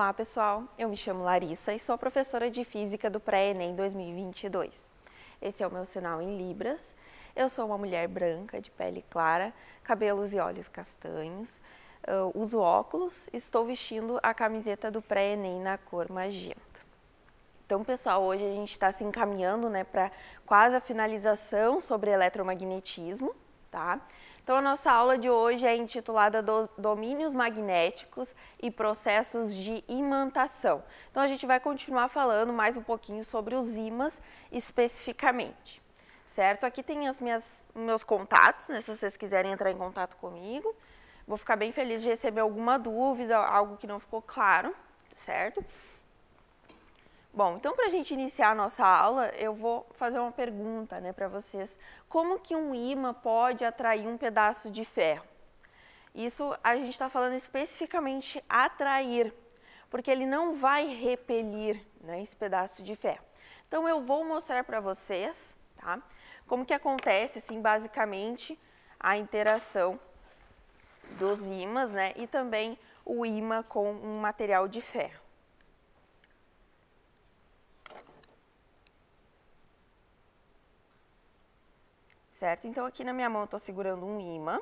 Olá, pessoal. Eu me chamo Larissa e sou professora de Física do Pré-ENEM 2022. Esse é o meu sinal em Libras. Eu sou uma mulher branca, de pele clara, cabelos e olhos castanhos. Uh, uso óculos, estou vestindo a camiseta do Pré-ENEM na cor magenta. Então, pessoal, hoje a gente está se encaminhando né, para quase a finalização sobre eletromagnetismo, tá? Então, a nossa aula de hoje é intitulada do Domínios Magnéticos e Processos de Imantação. Então, a gente vai continuar falando mais um pouquinho sobre os ímãs especificamente, certo? Aqui tem os meus contatos, né, se vocês quiserem entrar em contato comigo. Vou ficar bem feliz de receber alguma dúvida, algo que não ficou claro, certo? Bom, então para a gente iniciar a nossa aula, eu vou fazer uma pergunta né, para vocês. Como que um ímã pode atrair um pedaço de ferro? Isso a gente está falando especificamente atrair, porque ele não vai repelir né, esse pedaço de ferro. Então eu vou mostrar para vocês tá, como que acontece, assim, basicamente, a interação dos ímãs né, e também o ímã com um material de ferro. Certo? Então, aqui na minha mão eu estou segurando um imã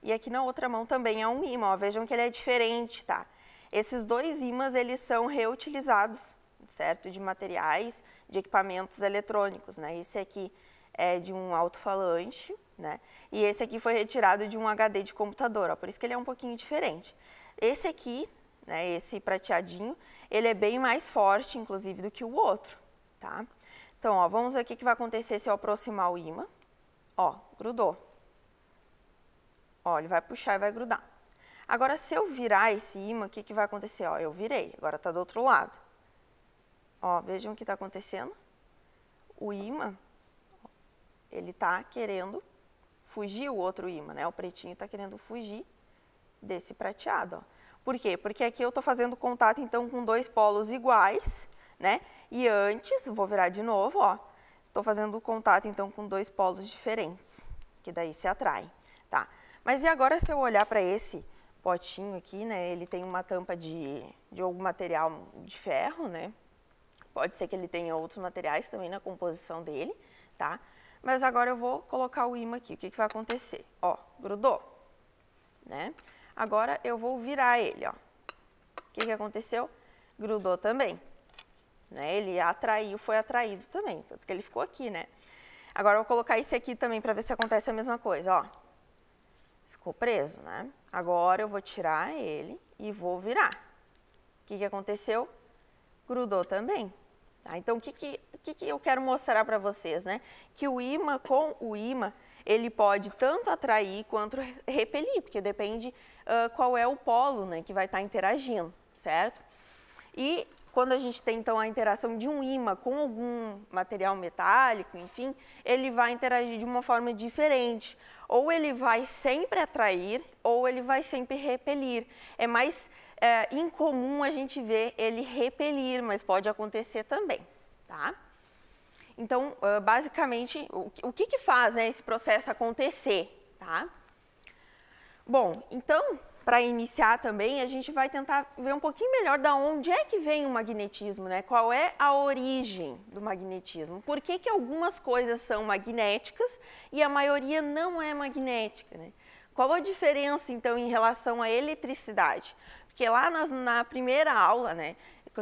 e aqui na outra mão também é um imã, ó, vejam que ele é diferente, tá? Esses dois ímãs, eles são reutilizados, certo? De materiais, de equipamentos eletrônicos, né? Esse aqui é de um alto-falante, né? E esse aqui foi retirado de um HD de computador, ó, por isso que ele é um pouquinho diferente. Esse aqui, né, esse prateadinho, ele é bem mais forte, inclusive, do que o outro, tá? Então, ó, vamos ver o que vai acontecer se eu aproximar o imã. Ó, grudou. Ó, ele vai puxar e vai grudar. Agora, se eu virar esse imã, o que, que vai acontecer? Ó, eu virei, agora está do outro lado. Ó, vejam o que está acontecendo. O imã, ele está querendo fugir o outro imã, né? O pretinho está querendo fugir desse prateado, ó. Por quê? Porque aqui eu estou fazendo contato, então, com dois polos iguais, né? E antes, vou virar de novo, ó, Estou fazendo contato, então, com dois polos diferentes, que daí se atraem, tá? Mas e agora se eu olhar para esse potinho aqui, né? Ele tem uma tampa de, de algum material de ferro, né? Pode ser que ele tenha outros materiais também na composição dele, tá? Mas agora eu vou colocar o imã aqui. O que, que vai acontecer? Ó, grudou, né? Agora eu vou virar ele, ó. O que, que aconteceu? Grudou também. Né? Ele atraiu, foi atraído também, tanto que ele ficou aqui, né? Agora eu vou colocar esse aqui também para ver se acontece a mesma coisa, ó. Ficou preso, né? Agora eu vou tirar ele e vou virar. O que, que aconteceu? Grudou também. Tá? Então, o que, que, que, que eu quero mostrar para vocês, né? Que o imã com o imã, ele pode tanto atrair quanto repelir, porque depende uh, qual é o polo né, que vai estar tá interagindo, certo? E quando a gente tem então a interação de um ímã com algum material metálico, enfim, ele vai interagir de uma forma diferente. Ou ele vai sempre atrair, ou ele vai sempre repelir. É mais é, incomum a gente ver ele repelir, mas pode acontecer também, tá? Então, basicamente, o que, que faz né, esse processo acontecer, tá? Bom, então, para iniciar também, a gente vai tentar ver um pouquinho melhor da onde é que vem o magnetismo, né? Qual é a origem do magnetismo? Por que, que algumas coisas são magnéticas e a maioria não é magnética, né? Qual a diferença, então, em relação à eletricidade? Porque lá nas, na primeira aula, né,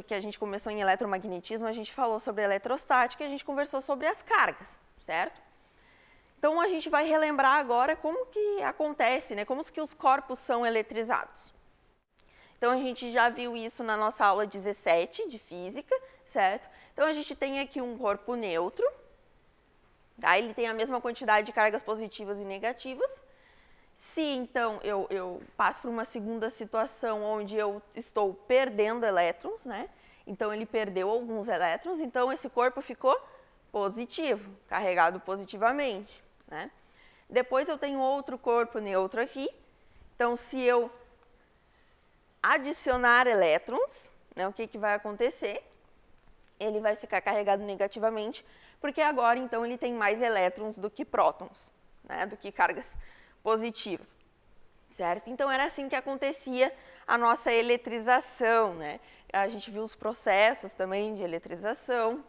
que a gente começou em eletromagnetismo, a gente falou sobre eletrostática e a gente conversou sobre as cargas, certo? Então a gente vai relembrar agora como que acontece, né? Como que os corpos são eletrizados. Então a gente já viu isso na nossa aula 17 de física, certo? Então a gente tem aqui um corpo neutro, tá? Ele tem a mesma quantidade de cargas positivas e negativas. Se então eu, eu passo por uma segunda situação onde eu estou perdendo elétrons, né? Então ele perdeu alguns elétrons, então esse corpo ficou positivo, carregado positivamente. Né? Depois eu tenho outro corpo neutro aqui. Então, se eu adicionar elétrons, né, o que, que vai acontecer? Ele vai ficar carregado negativamente, porque agora, então, ele tem mais elétrons do que prótons, né, do que cargas positivas, certo? Então, era assim que acontecia a nossa eletrização, né? A gente viu os processos também de eletrização.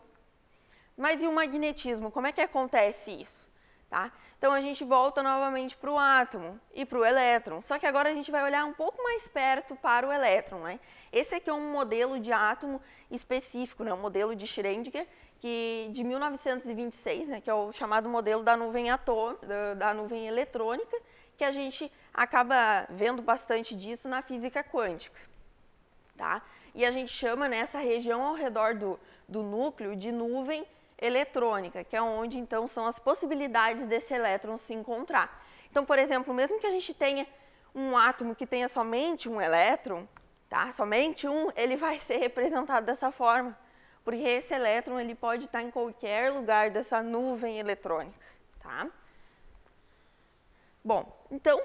Mas e o magnetismo? Como é que acontece isso? Tá? Então a gente volta novamente para o átomo e para o elétron. Só que agora a gente vai olhar um pouco mais perto para o elétron. Né? Esse aqui é um modelo de átomo específico, né? um modelo de Schrödinger, que de 1926, né? que é o chamado modelo da nuvem atômica, da, da nuvem eletrônica, que a gente acaba vendo bastante disso na física quântica. Tá? E a gente chama nessa né, região ao redor do, do núcleo de nuvem eletrônica, que é onde então são as possibilidades desse elétron se encontrar. Então, por exemplo, mesmo que a gente tenha um átomo que tenha somente um elétron, tá? Somente um, ele vai ser representado dessa forma, porque esse elétron ele pode estar em qualquer lugar dessa nuvem eletrônica, tá? Bom, então,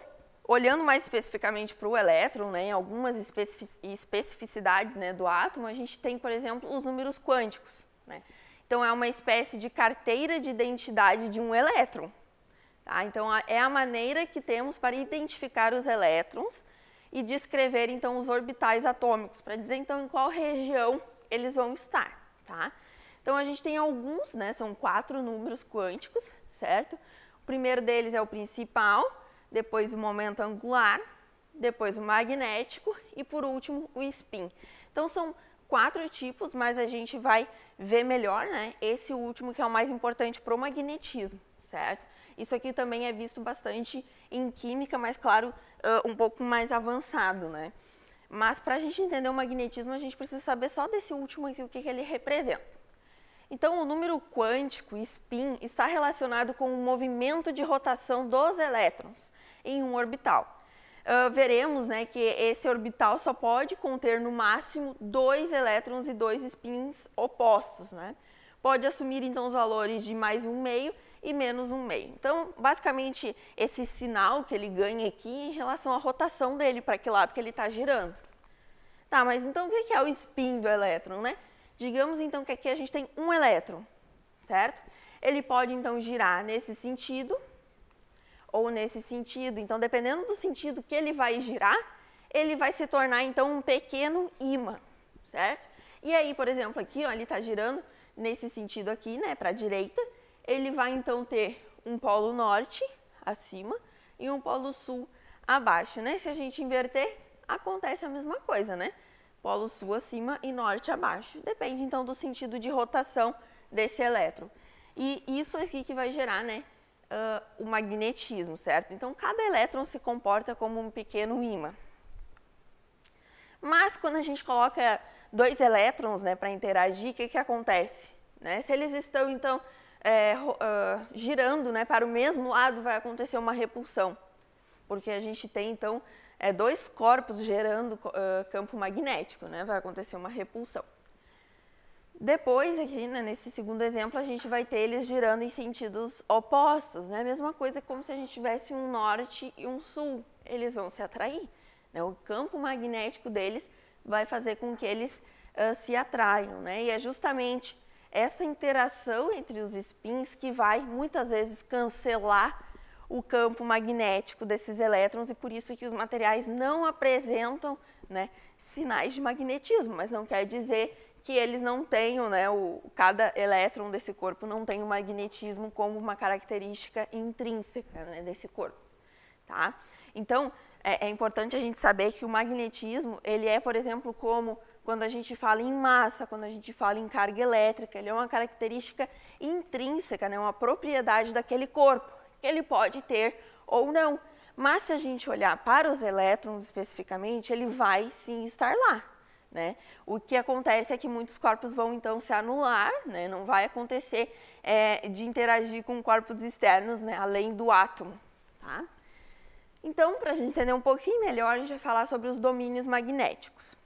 olhando mais especificamente para o elétron, né, algumas especificidades né, do átomo, a gente tem, por exemplo, os números quânticos. Né? Então, é uma espécie de carteira de identidade de um elétron. Tá? Então, é a maneira que temos para identificar os elétrons e descrever, então, os orbitais atômicos, para dizer, então, em qual região eles vão estar. Tá? Então, a gente tem alguns, né, são quatro números quânticos, certo? primeiro deles é o principal, depois o momento angular, depois o magnético e por último o spin. Então são quatro tipos, mas a gente vai ver melhor, né? Esse último que é o mais importante para o magnetismo, certo? Isso aqui também é visto bastante em química, mas claro, um pouco mais avançado, né? Mas para a gente entender o magnetismo, a gente precisa saber só desse último aqui, o que, que ele representa. Então, o número quântico, spin, está relacionado com o movimento de rotação dos elétrons em um orbital. Uh, veremos né, que esse orbital só pode conter no máximo dois elétrons e dois spins opostos. Né? Pode assumir então os valores de mais um meio e menos um meio. Então, basicamente, esse sinal que ele ganha aqui em relação à rotação dele, para que lado que ele está girando. Tá, mas então o que é o spin do elétron, né? Digamos então que aqui a gente tem um elétron, certo? Ele pode então girar nesse sentido ou nesse sentido. Então, dependendo do sentido que ele vai girar, ele vai se tornar então um pequeno ímã, certo? E aí, por exemplo, aqui, ó, ele está girando nesse sentido aqui, né, para a direita. Ele vai então ter um polo norte acima e um polo sul abaixo, né? Se a gente inverter, acontece a mesma coisa, né? polo sul acima e norte abaixo. Depende então do sentido de rotação desse elétron. E isso aqui que vai gerar né, uh, o magnetismo, certo? Então cada elétron se comporta como um pequeno ímã. Mas quando a gente coloca dois elétrons né, para interagir, o que, que acontece? Né? Se eles estão então é, uh, girando né, para o mesmo lado, vai acontecer uma repulsão, porque a gente tem então é, dois corpos gerando uh, campo magnético, né? vai acontecer uma repulsão. Depois, aqui, né, nesse segundo exemplo, a gente vai ter eles girando em sentidos opostos, né? Mesma coisa como se a gente tivesse um norte e um sul. Eles vão se atrair. Né? O campo magnético deles vai fazer com que eles uh, se atraiam, né? E é justamente essa interação entre os spins que vai, muitas vezes, cancelar o campo magnético desses elétrons e por isso que os materiais não apresentam né, sinais de magnetismo, mas não quer dizer que eles não tenham, né, o, cada elétron desse corpo não tem o magnetismo como uma característica intrínseca né, desse corpo. Tá? Então, é, é, importante a gente saber que o magnetismo, ele é, por exemplo, como quando a gente fala em massa, quando a gente fala em carga elétrica, ele é uma característica intrínseca, né, uma propriedade daquele corpo que ele pode ter ou não. Mas se a gente olhar para os elétrons especificamente, ele vai sim estar lá. Né? O que acontece é que muitos corpos vão então se anular, né? não vai acontecer é, de interagir com corpos externos, né? além do átomo. Tá? Então, para a gente entender um pouquinho melhor, a gente vai falar sobre os domínios magnéticos.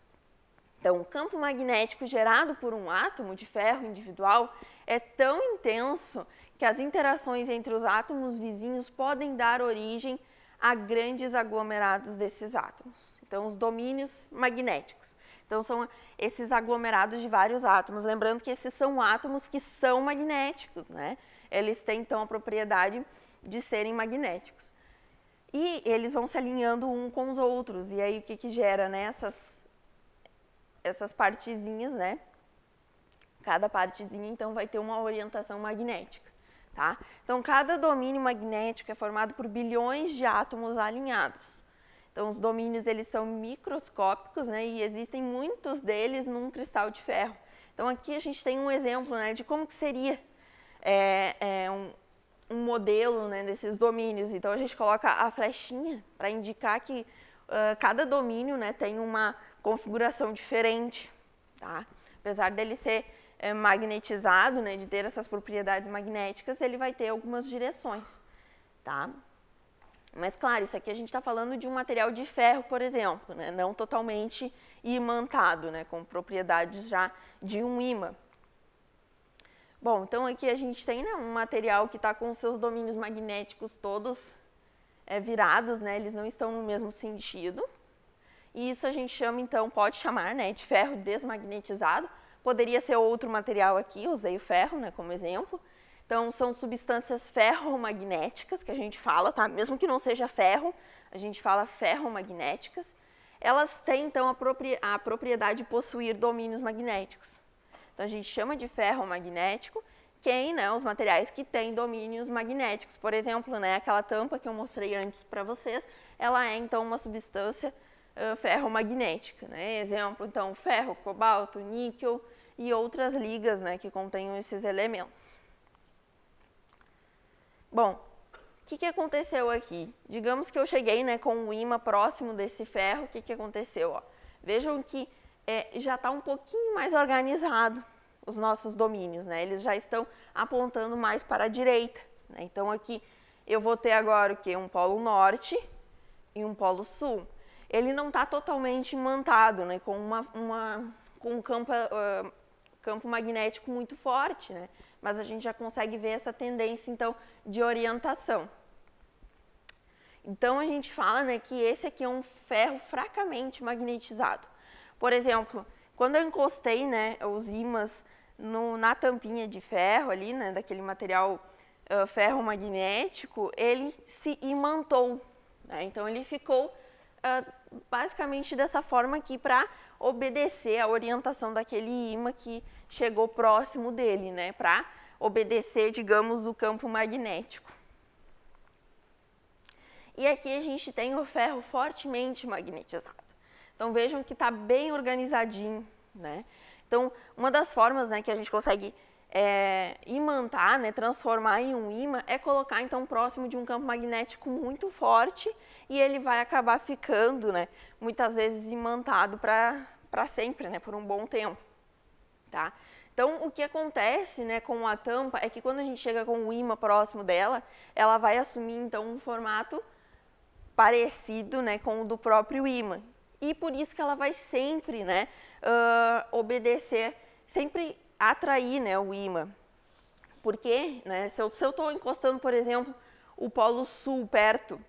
Então, o campo magnético gerado por um átomo de ferro individual é tão intenso que as interações entre os átomos vizinhos podem dar origem a grandes aglomerados desses átomos. Então, os domínios magnéticos. Então, são esses aglomerados de vários átomos. Lembrando que esses são átomos que são magnéticos, né? Eles têm, então, a propriedade de serem magnéticos. E eles vão se alinhando um com os outros. E aí o que, que gera, né? Essas, essas partezinhas, né? Cada partezinha, então, vai ter uma orientação magnética, tá? Então, cada domínio magnético é formado por bilhões de átomos alinhados. Então, os domínios, eles são microscópicos, né? E existem muitos deles num cristal de ferro. Então, aqui a gente tem um exemplo, né? De como que seria é, é um, um, modelo, né? Desses domínios. Então, a gente coloca a flechinha para indicar que uh, cada domínio, né? Tem uma configuração diferente, tá? Apesar dele ser é, magnetizado, né? De ter essas propriedades magnéticas, ele vai ter algumas direções, tá? Mas, claro, isso aqui a gente está falando de um material de ferro, por exemplo, né? não totalmente imantado, né? com propriedades já de um ímã. Bom, então aqui a gente tem né, um material que está com seus domínios magnéticos todos é, virados, né? eles não estão no mesmo sentido. E isso a gente chama, então, pode chamar né, de ferro desmagnetizado. Poderia ser outro material aqui, usei o ferro né, como exemplo. Então, são substâncias ferromagnéticas que a gente fala, tá? Mesmo que não seja ferro, a gente fala ferromagnéticas. Elas têm, então, a, propri a propriedade de possuir domínios magnéticos. Então, a gente chama de ferromagnético quem, né, os materiais que têm domínios magnéticos. Por exemplo, né, aquela tampa que eu mostrei antes para vocês, ela é, então, uma substância uh, ferromagnética. Né? Exemplo, então, ferro, cobalto, níquel e outras ligas né, que contenham esses elementos. Bom, o que, que aconteceu aqui? Digamos que eu cheguei né, com o imã próximo desse ferro, o que, que aconteceu? Ó? Vejam que é, já está um pouquinho mais organizado os nossos domínios, né? Eles já estão apontando mais para a direita. Né? Então aqui eu vou ter agora o que? Um polo norte e um polo sul. Ele não está totalmente imantado, né? Com, uma, uma, com um campo, uh, campo magnético muito forte, né? Mas a gente já consegue ver essa tendência, então, de orientação. Então, a gente fala né, que esse aqui é um ferro fracamente magnetizado. Por exemplo, quando eu encostei né, os ímãs no, na tampinha de ferro ali, né, daquele material uh, ferro magnético, ele se imantou. Né? Então, ele ficou uh, basicamente dessa forma aqui para obedecer a orientação daquele imã que chegou próximo dele, né, para obedecer, digamos, o campo magnético. E aqui a gente tem o ferro fortemente magnetizado. Então vejam que está bem organizadinho, né? Então uma das formas, né, que a gente consegue é, imantar, né, transformar em um ímã, é colocar então próximo de um campo magnético muito forte e ele vai acabar ficando, né, muitas vezes imantado para sempre, né, por um bom tempo, tá? Então, o que acontece né, com a tampa é que quando a gente chega com o imã próximo dela, ela vai assumir então um formato parecido né, com o do próprio imã. E por isso que ela vai sempre né, uh, obedecer, sempre atrair né, o imã. Porque né, se eu estou encostando, por exemplo, o polo sul perto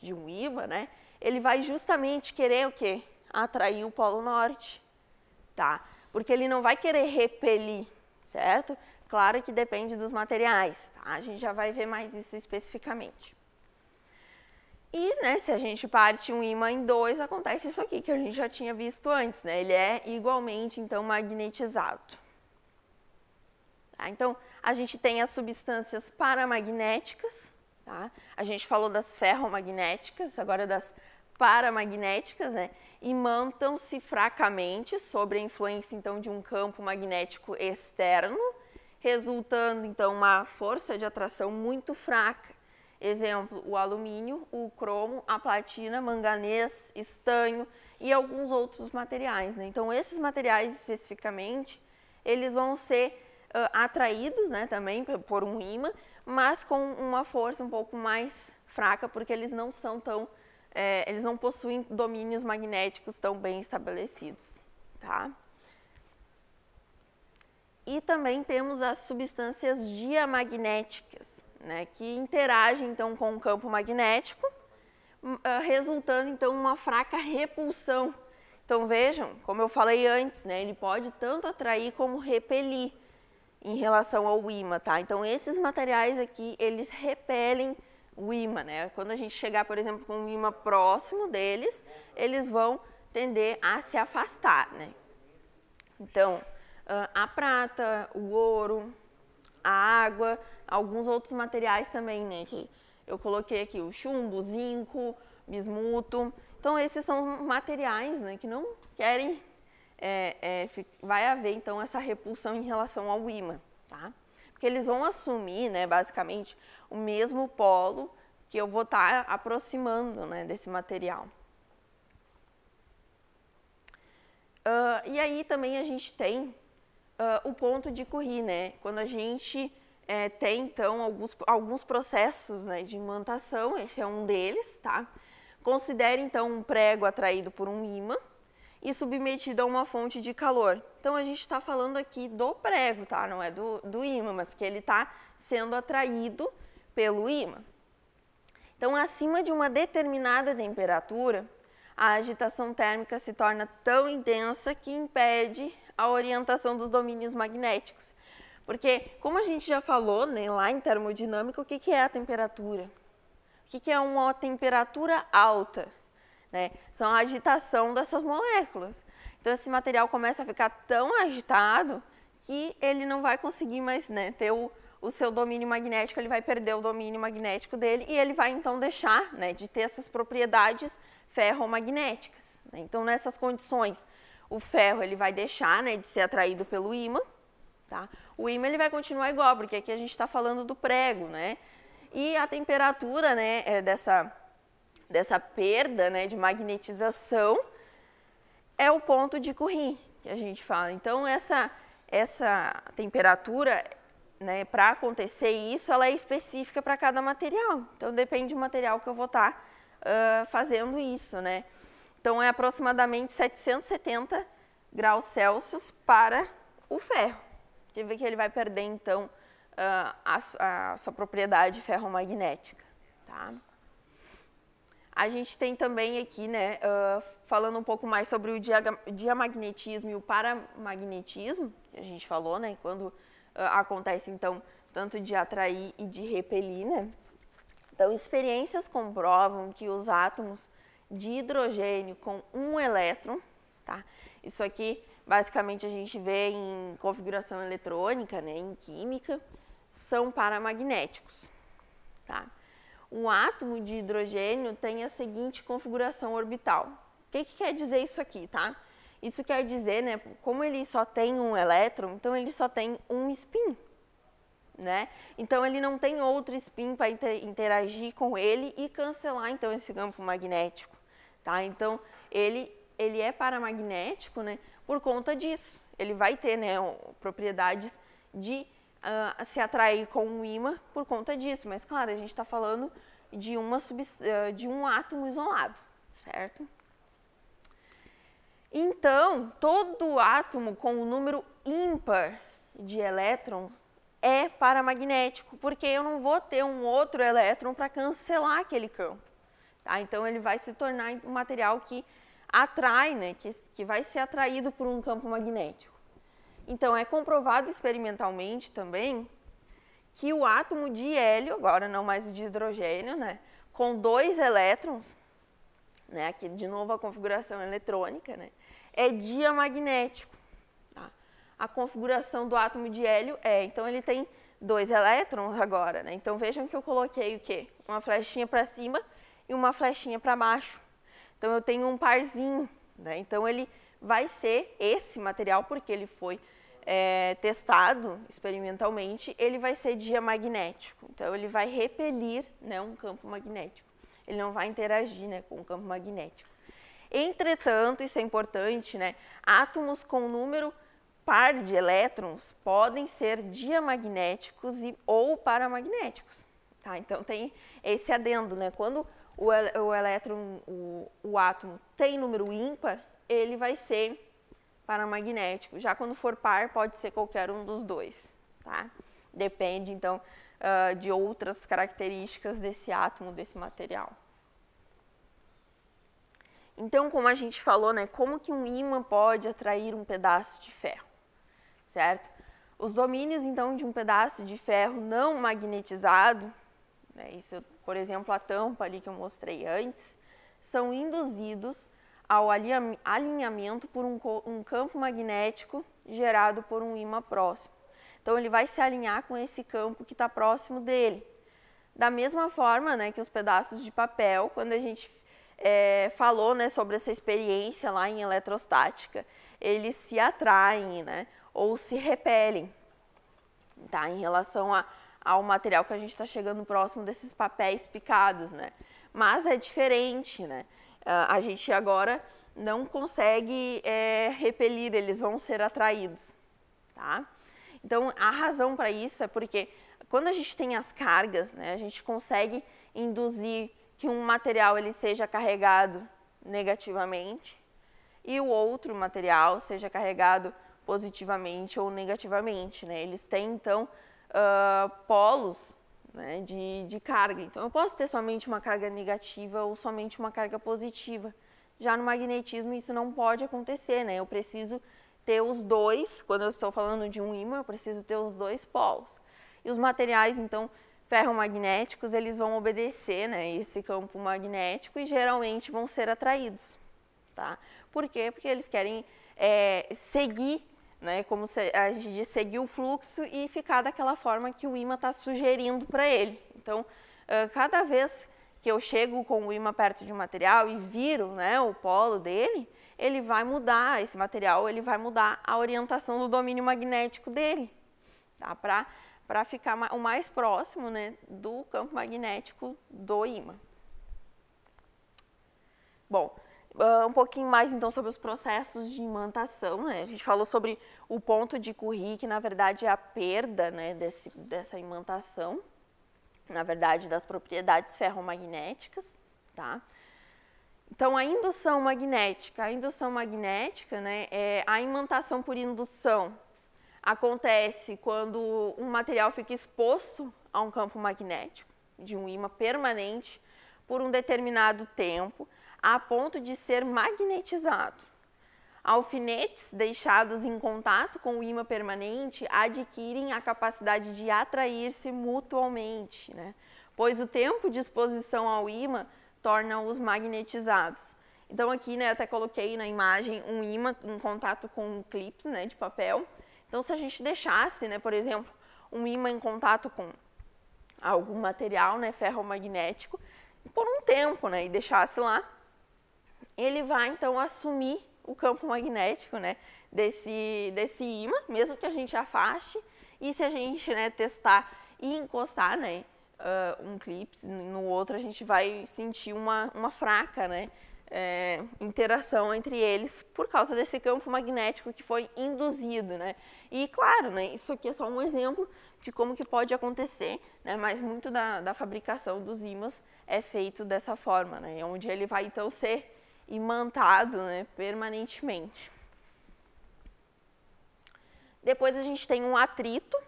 de um imã, né, ele vai justamente querer o quê? Atrair o polo norte. Tá? porque ele não vai querer repelir, certo? Claro que depende dos materiais, tá? A gente já vai ver mais isso especificamente. E, né, se a gente parte um ímã em dois, acontece isso aqui que a gente já tinha visto antes, né? Ele é igualmente, então, magnetizado. Tá? Então, a gente tem as substâncias paramagnéticas, tá? A gente falou das ferromagnéticas, agora das paramagnéticas, né? imantam-se fracamente sobre a influência então de um campo magnético externo, resultando então uma força de atração muito fraca. Exemplo, o alumínio, o cromo, a platina, manganês, estanho e alguns outros materiais. Né? Então, esses materiais especificamente, eles vão ser uh, atraídos né, também por um ímã, mas com uma força um pouco mais fraca, porque eles não são tão é, eles não possuem domínios magnéticos tão bem estabelecidos, tá? E também temos as substâncias diamagnéticas, né, que interagem então com o campo magnético, hum, ah, resultando então uma fraca repulsão. Então vejam, como eu falei antes, né, ele pode tanto atrair como repelir em relação ao ímã, tá? Então esses materiais aqui, eles repelem o ímã, né? Quando a gente chegar, por exemplo, com um ímã próximo deles, eles vão tender a se afastar, né? Então, a prata, o ouro, a água, alguns outros materiais também, né? Que eu coloquei aqui o chumbo, zinco, bismuto. Então, esses são materiais né, que não querem, é, é, vai haver então essa repulsão em relação ao ímã, tá? Porque eles vão assumir, né, basicamente, o mesmo polo que eu vou estar tá aproximando né, desse material. Uh, e aí também a gente tem uh, o ponto de Curie, né? Quando a gente é, tem, então, alguns, alguns processos né, de imantação, esse é um deles, tá? Considere, então, um prego atraído por um ímã e submetido a uma fonte de calor. Então, a gente está falando aqui do prego, tá? Não é do, do ímã, mas que ele está sendo atraído pelo ímã. Então, acima de uma determinada temperatura, a agitação térmica se torna tão intensa que impede a orientação dos domínios magnéticos. Porque, como a gente já falou né, lá em termodinâmica, o que, que é a temperatura? O que, que é uma temperatura alta? Né? São a agitação dessas moléculas. Então, esse material começa a ficar tão agitado que ele não vai conseguir mais né, ter o, o seu domínio magnético, ele vai perder o domínio magnético dele e ele vai então deixar né, de ter essas propriedades ferromagnéticas. Né? Então, nessas condições, o ferro ele vai deixar né, de ser atraído pelo ímã, tá? o ímã ele vai continuar igual, porque aqui a gente está falando do prego, né? E a temperatura né, é dessa, dessa perda né, de magnetização é o ponto de Curie que a gente fala. Então, essa, essa temperatura, né, para acontecer isso, ela é específica para cada material. Então, depende do material que eu vou estar tá uh, fazendo isso, né? Então, é aproximadamente 770 graus Celsius para o ferro. Você vê que ele vai perder, então, uh, a, a, sua propriedade ferromagnética, tá? A gente tem também aqui, né, uh, falando um pouco mais sobre o diamagnetismo e o paramagnetismo, que a gente falou, né, quando uh, acontece, então, tanto de atrair e de repelir, né, então, experiências comprovam que os átomos de hidrogênio com um elétron, tá? Isso aqui basicamente a gente vê em configuração eletrônica, né, em química, são paramagnéticos, tá? Um átomo de hidrogênio tem a seguinte configuração orbital. O que, que quer dizer isso aqui, tá? Isso quer dizer, né, como ele só tem um elétron, então ele só tem um spin, né? Então ele não tem outro spin para interagir com ele e cancelar então esse campo magnético, tá? Então ele ele é paramagnético, né? Por conta disso, ele vai ter, né, propriedades de se atrair com um ímã por conta disso. Mas claro, a gente está falando de uma uh, de um átomo isolado, certo? Então, todo átomo com o número ímpar de elétrons é paramagnético, porque eu não vou ter um outro elétron para cancelar aquele campo. Tá? Então, ele vai se tornar um material que atrai, né, que, que vai ser atraído por um campo magnético. Então, é comprovado experimentalmente também que o átomo de hélio, agora não mais o de hidrogênio, né, com dois elétrons, né, aqui de novo a configuração eletrônica, né, é diamagnético a configuração do átomo de hélio é. Então, ele tem dois elétrons agora, né? Então, vejam que eu coloquei o quê? Uma flechinha para cima e uma flechinha para baixo. Então, eu tenho um parzinho, né? Então, ele vai ser esse material, porque ele foi é, testado experimentalmente, ele vai ser diamagnético. Então, ele vai repelir né, um campo magnético. Ele não vai interagir né, com o campo magnético. Entretanto, isso é importante, né? Átomos com número par de elétrons podem ser diamagnéticos e, ou paramagnéticos. Tá? Então tem esse adendo, né? Quando o, o elétron, o, o átomo tem número ímpar, ele vai ser paramagnético. Já quando for par, pode ser qualquer um dos dois. Tá? Depende, então, uh, de outras características desse átomo, desse material. Então, como a gente falou, né, como que um ímã pode atrair um pedaço de ferro? certo? Os domínios, então, de um pedaço de ferro não magnetizado, né, isso, por exemplo, a tampa ali que eu mostrei antes, são induzidos ao alinhamento por um, campo magnético gerado por um ímã próximo. Então, ele vai se alinhar com esse campo que está próximo dele. Da mesma forma né, que os pedaços de papel, quando a gente é, falou né, sobre essa experiência lá em eletrostática, eles se atraem né, ou se repelem tá, em relação a, ao material que a gente está chegando próximo desses papéis picados. Né? Mas é diferente, né? A gente agora não consegue é, repelir, eles vão ser atraídos. Tá? Então, a razão para isso é porque quando a gente tem as cargas, né, a gente consegue induzir que um material ele seja carregado negativamente e o outro material seja carregado positivamente ou negativamente. Né? Eles têm, então, uh, polos né, de, de carga. Então, eu posso ter somente uma carga negativa ou somente uma carga positiva. Já no magnetismo, isso não pode acontecer. Né? Eu preciso ter os dois, quando eu estou falando de um ímã, eu preciso ter os dois polos. E os materiais, então, ferromagnéticos, eles vão obedecer né, esse campo magnético e geralmente vão ser atraídos. Tá? Por quê? Porque eles querem é, seguir, né, como a gente diz, seguir o fluxo e ficar daquela forma que o imã está sugerindo para ele. Então, cada vez que eu chego com o imã perto de um material e viro né, o polo dele, ele vai mudar, esse material ele vai mudar a orientação do domínio magnético dele, tá? para ficar o mais próximo né, do campo magnético do ímã. Bom, ah, um pouquinho mais então sobre os processos de imantação. Né? A gente falou sobre o ponto de Curie, que na verdade é a perda né, desse, dessa imantação, na verdade das propriedades ferromagnéticas. Tá? Então, a indução magnética. A indução magnética né, é a imantação por indução acontece quando um material fica exposto a um campo magnético de um ímã permanente por um determinado tempo, a ponto de ser magnetizado. Alfinetes deixados em contato com o ímã permanente adquirem a capacidade de atrair-se mutuamente, né? pois o tempo de exposição ao ímã torna-os magnetizados. Então aqui, né, até coloquei na imagem um ímã em contato com um clips, né, de papel, então, se a gente deixasse, né, por exemplo, um ímã em contato com algum material né, ferromagnético por um tempo né, e deixasse lá, ele vai então assumir o campo magnético né, desse, desse ímã, mesmo que a gente afaste, e se a gente né, testar e encostar né, uh, um clipe no outro, a gente vai sentir uma, uma fraca né, é, interação entre eles por causa desse campo magnético que foi induzido, né? E claro, né, isso aqui é só um exemplo de como que pode acontecer, né? Mas muito da, da fabricação dos ímãs é feito dessa forma, né? Onde ele vai então ser imantado, né, permanentemente. Depois a gente tem um atrito,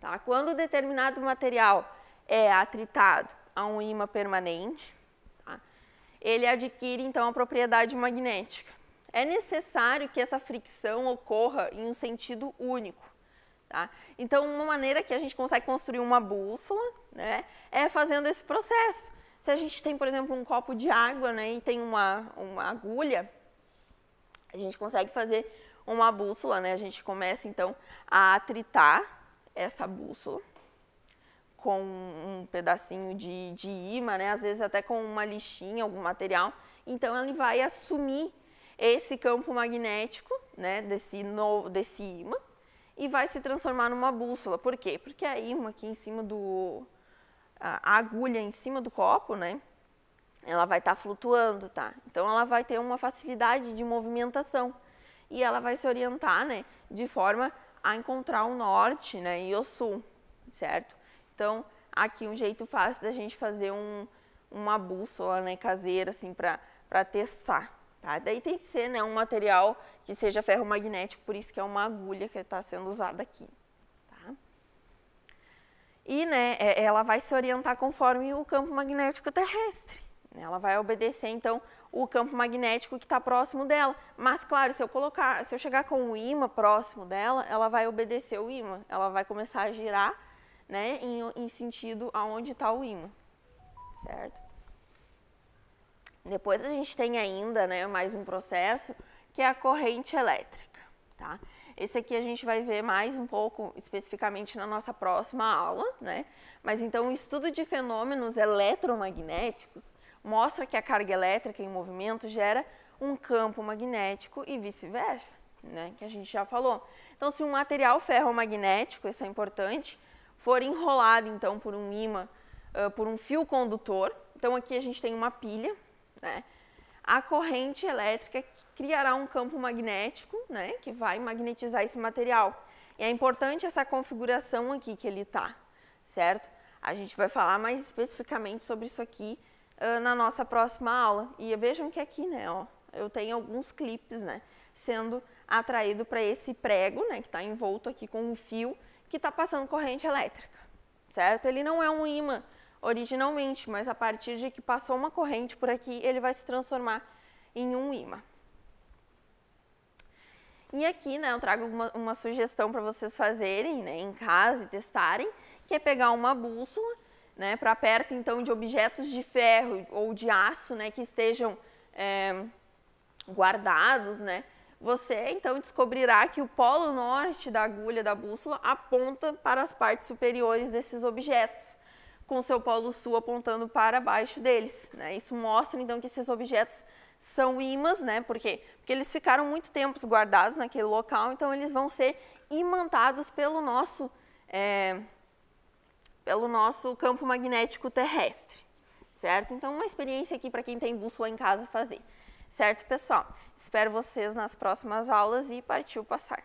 tá? Quando determinado material é atritado a um ímã permanente, ele adquire então a propriedade magnética. É necessário que essa fricção ocorra em um sentido único. Tá? Então, uma maneira que a gente consegue construir uma bússola né, é fazendo esse processo. Se a gente tem, por exemplo, um copo de água né, e tem uma, uma agulha, a gente consegue fazer uma bússola. Né? A gente começa, então, a atritar essa bússola com um pedacinho de, de imã, né? às vezes até com uma lixinha, algum material. Então, ele vai assumir esse campo magnético né? desse, novo, desse imã e vai se transformar numa bússola. Por quê? Porque a imã aqui em cima do... a agulha em cima do copo, né? Ela vai estar tá flutuando, tá? Então, ela vai ter uma facilidade de movimentação e ela vai se orientar, né? De forma a encontrar o norte, né? E o sul, certo? Então, aqui um jeito fácil da gente fazer um, uma bússola né, caseira, assim, para testar. Tá? Daí tem que ser né, um material que seja ferromagnético, por isso que é uma agulha que está sendo usada aqui. E né, é, ela vai se orientar conforme o campo magnético terrestre. Né? Ela vai obedecer, então, o campo magnético que está próximo dela. Mas, claro, se eu colocar, se eu chegar com o ímã próximo dela, ela vai obedecer o ímã. Ela vai começar a girar né, em, em sentido aonde está o ímã. certo? Depois a gente tem ainda, né, mais um processo que é a corrente elétrica, tá? Esse aqui a gente vai ver mais um pouco especificamente na nossa próxima aula, né? Mas então o estudo de fenômenos eletromagnéticos mostra que a carga elétrica em movimento gera um campo magnético e vice-versa, né? Que a gente já falou. Então, se um material ferromagnético, isso é importante, for enrolado então por um ímã, uh, por um fio condutor, então aqui a gente tem uma pilha, né? A corrente elétrica criará um campo magnético, né, que vai magnetizar esse material. E é importante essa configuração aqui que ele está, certo? A gente vai falar mais especificamente sobre isso aqui uh, na nossa próxima aula. E vejam que aqui, né, ó, eu tenho alguns clipes, né, sendo atraído para esse prego, né, que está envolto aqui com um fio que está passando corrente elétrica, certo? Ele não é um ímã originalmente, mas a partir de que passou uma corrente por aqui, ele vai se transformar em um ímã. E aqui, né, eu trago uma, uma sugestão para vocês fazerem, né, em casa e testarem, que é pegar uma bússola, né, para perto, então, de objetos de ferro ou de aço, né, que estejam é, guardados, né, você, então, descobrirá que o polo norte da agulha da bússola aponta para as partes superiores desses objetos, com seu polo sul apontando para baixo deles, né. Isso mostra, então, que esses objetos são ímãs, né? Por quê? Porque eles ficaram muito tempo guardados naquele local, então eles vão ser imantados pelo nosso, é, pelo nosso campo magnético terrestre, certo? Então, uma experiência aqui para quem tem bússola em casa fazer, certo, pessoal? Espero vocês nas próximas aulas e partiu passar.